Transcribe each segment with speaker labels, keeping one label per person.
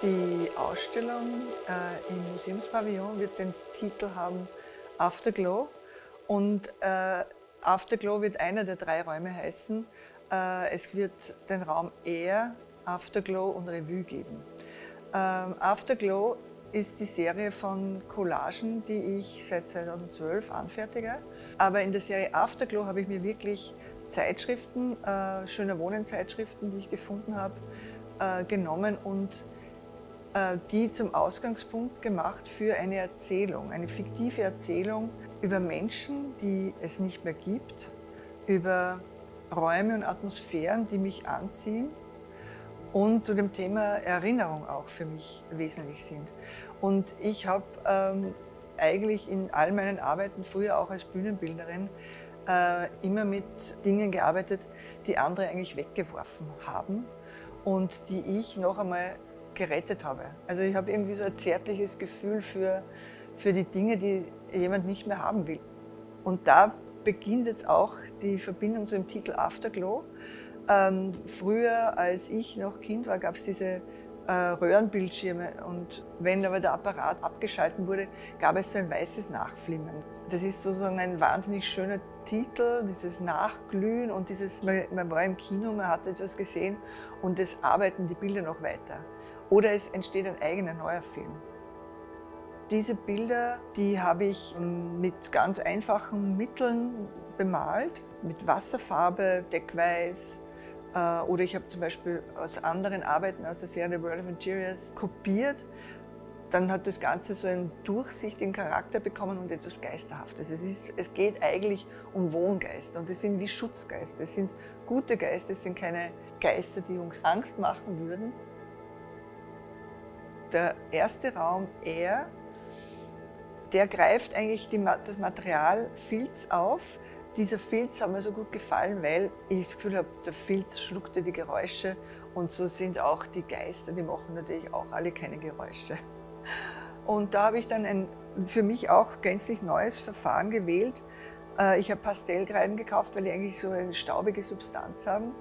Speaker 1: Die Ausstellung äh, im Museumspavillon wird den Titel haben Afterglow und äh, Afterglow wird einer der drei Räume heißen. Äh, es wird den Raum Air, Afterglow und Revue geben. Ähm, Afterglow ist die Serie von Collagen, die ich seit 2012 anfertige. Aber in der Serie Afterglow habe ich mir wirklich Zeitschriften, äh, schöne Wohnenzeitschriften, die ich gefunden habe, äh, genommen und die zum Ausgangspunkt gemacht für eine Erzählung, eine fiktive Erzählung über Menschen, die es nicht mehr gibt, über Räume und Atmosphären, die mich anziehen und zu dem Thema Erinnerung auch für mich wesentlich sind. Und ich habe ähm, eigentlich in all meinen Arbeiten, früher auch als Bühnenbilderin, äh, immer mit Dingen gearbeitet, die andere eigentlich weggeworfen haben und die ich noch einmal gerettet habe. Also ich habe irgendwie so ein zärtliches Gefühl für, für die Dinge, die jemand nicht mehr haben will. Und da beginnt jetzt auch die Verbindung zu dem Titel Afterglow. Ähm, früher, als ich noch Kind war, gab es diese Röhrenbildschirme und wenn aber der Apparat abgeschalten wurde, gab es so ein weißes Nachflimmern. Das ist sozusagen ein wahnsinnig schöner Titel, dieses Nachglühen und dieses, man, man war im Kino, man hat etwas gesehen und es arbeiten die Bilder noch weiter. Oder es entsteht ein eigener neuer Film. Diese Bilder, die habe ich mit ganz einfachen Mitteln bemalt, mit Wasserfarbe, Deckweiß. Äh, oder ich habe zum Beispiel aus anderen Arbeiten aus der Serie World of Interiors kopiert. Dann hat das Ganze so einen durchsichtigen Charakter bekommen und etwas Geisterhaftes. Es, ist, es geht eigentlich um Wohngeister und es sind wie Schutzgeister. Es sind gute Geister, es sind keine Geister, die uns Angst machen würden. Der erste Raum, er, der greift eigentlich die, das Material Filz auf. Dieser Filz hat mir so gut gefallen, weil ich das Gefühl habe, der Filz schluckte die Geräusche und so sind auch die Geister, die machen natürlich auch alle keine Geräusche. Und da habe ich dann ein für mich auch gänzlich neues Verfahren gewählt. Äh, ich habe Pastellkreiden gekauft, weil die eigentlich so eine staubige Substanz haben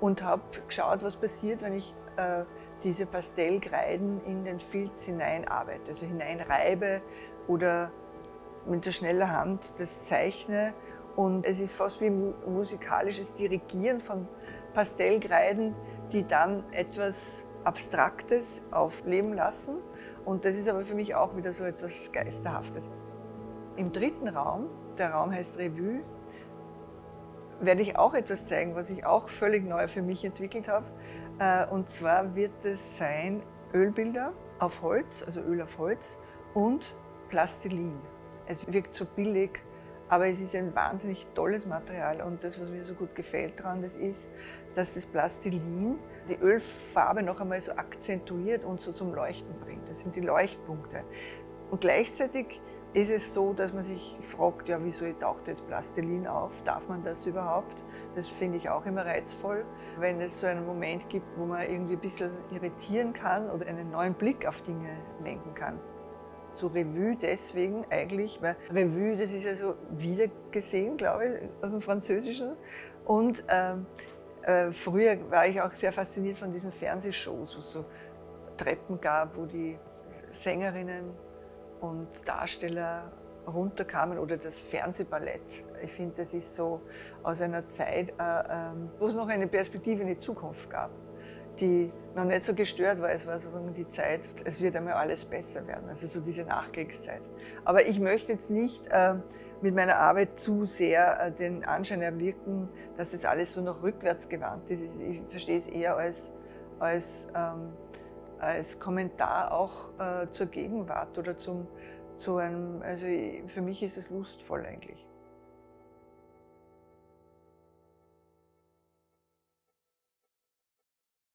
Speaker 1: und habe geschaut, was passiert, wenn ich äh, diese Pastellkreiden in den Filz hineinarbeite, also hineinreibe oder mit der schneller Hand das zeichne. Und es ist fast wie musikalisches Dirigieren von Pastellkreiden, die dann etwas Abstraktes aufleben lassen. Und das ist aber für mich auch wieder so etwas Geisterhaftes. Im dritten Raum, der Raum heißt Revue, werde ich auch etwas zeigen, was ich auch völlig neu für mich entwickelt habe. Äh, und zwar wird es sein Ölbilder auf Holz, also Öl auf Holz und Plastilin. Es wirkt so billig, aber es ist ein wahnsinnig tolles Material und das, was mir so gut gefällt daran, das ist, dass das Plastilin die Ölfarbe noch einmal so akzentuiert und so zum Leuchten bringt. Das sind die Leuchtpunkte. Und gleichzeitig ist es so, dass man sich fragt, ja, wieso taucht jetzt Plastilin auf? Darf man das überhaupt? Das finde ich auch immer reizvoll, wenn es so einen Moment gibt, wo man irgendwie ein bisschen irritieren kann oder einen neuen Blick auf Dinge lenken kann. Zu Revue deswegen eigentlich, weil Revue, das ist ja so wiedergesehen, glaube ich, aus dem Französischen. Und ähm, äh, früher war ich auch sehr fasziniert von diesen Fernsehshows, wo es so Treppen gab, wo die Sängerinnen und Darsteller runterkamen oder das Fernsehballett. Ich finde, das ist so aus einer Zeit, äh, äh, wo es noch eine Perspektive in die Zukunft gab, die noch nicht so gestört war. Es war sozusagen die Zeit, es wird einmal alles besser werden, also so diese Nachkriegszeit. Aber ich möchte jetzt nicht äh, mit meiner Arbeit zu sehr äh, den Anschein erwirken, dass es alles so noch rückwärts gewandt ist. Ich verstehe es eher als, als ähm, als Kommentar auch äh, zur Gegenwart oder zum, zu einem, also für mich ist es lustvoll eigentlich.